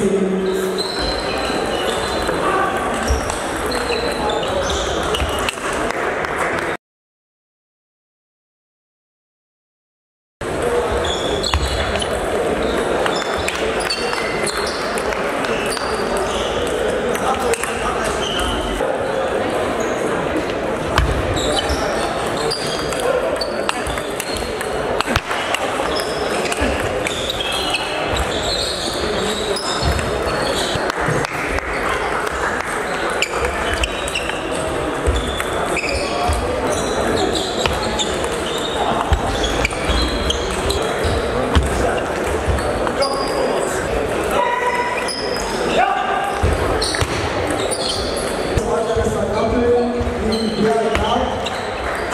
J.C.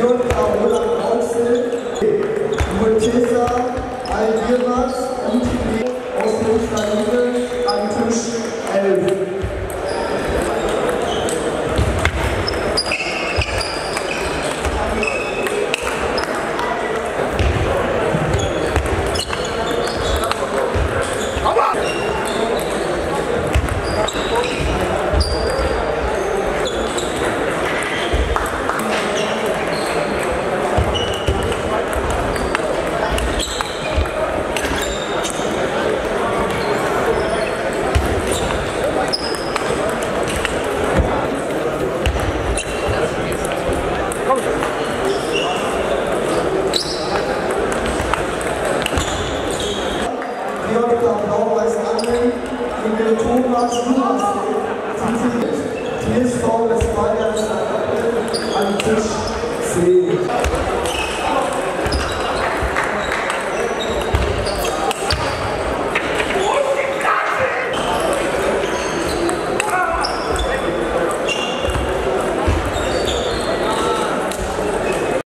you God's rules. He is flawless.